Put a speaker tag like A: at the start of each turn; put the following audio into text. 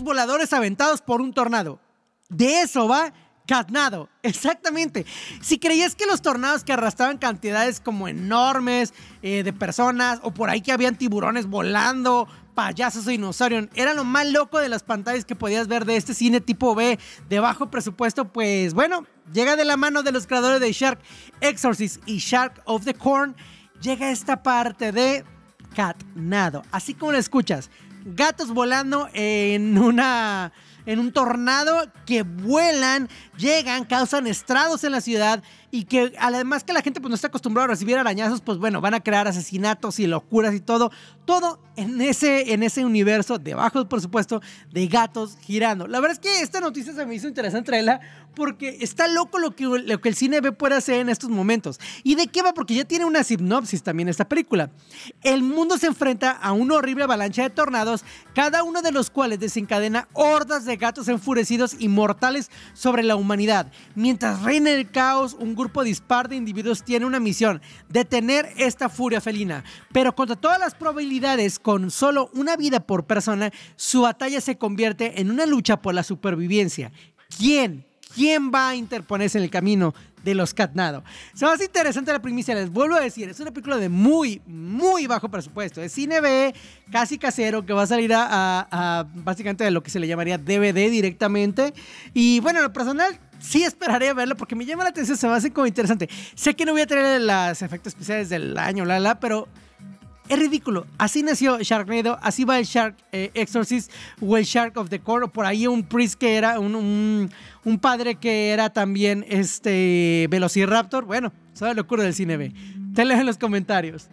A: voladores aventados por un tornado. De eso va Catnado, exactamente. Si creías que los tornados que arrastraban cantidades como enormes eh, de personas, o por ahí que habían tiburones volando, payasos o dinosaurios, era lo más loco de las pantallas que podías ver de este cine tipo B de bajo presupuesto, pues bueno, llega de la mano de los creadores de Shark Exorcist y Shark of the Corn, llega esta parte de Catnado, así como lo escuchas, gatos volando en una en un tornado que vuelan, llegan, causan estrados en la ciudad y que además que la gente pues no está acostumbrada a recibir arañazos, pues bueno, van a crear asesinatos y locuras y todo, todo en ese, en ese universo, debajo por supuesto, de gatos girando. La verdad es que esta noticia se me hizo interesante traerla porque está loco lo que, lo que el cine B puede hacer en estos momentos. ¿Y de qué va? Porque ya tiene una sinopsis también esta película. El mundo se enfrenta a una horrible avalancha de tornados, cada uno de los cuales desencadena hordas de gatos enfurecidos y mortales sobre la humanidad. Mientras reina el caos, un grupo dispar de individuos tiene una misión, detener esta furia felina. Pero contra todas las probabilidades, con solo una vida por persona, su batalla se convierte en una lucha por la supervivencia. ¿Quién? ¿Quién va a interponerse en el camino de los Catnado? Se más interesante la primicia, les vuelvo a decir, es una película de muy, muy bajo presupuesto. Es cine B, casi casero, que va a salir a, básicamente de lo que se le llamaría DVD directamente. Y bueno, en lo personal, sí esperaré a verlo porque me llama la atención, se me hace como interesante. Sé que no voy a tener los efectos especiales del año, la, la, pero es ridículo. Así nació Sharknado, así va el Shark eh, Exorcist o el Shark of the Core, o por ahí un priest que era un, un, padre que era también este Velociraptor. Bueno, sabe lo ocurre del cine B. Te en los comentarios.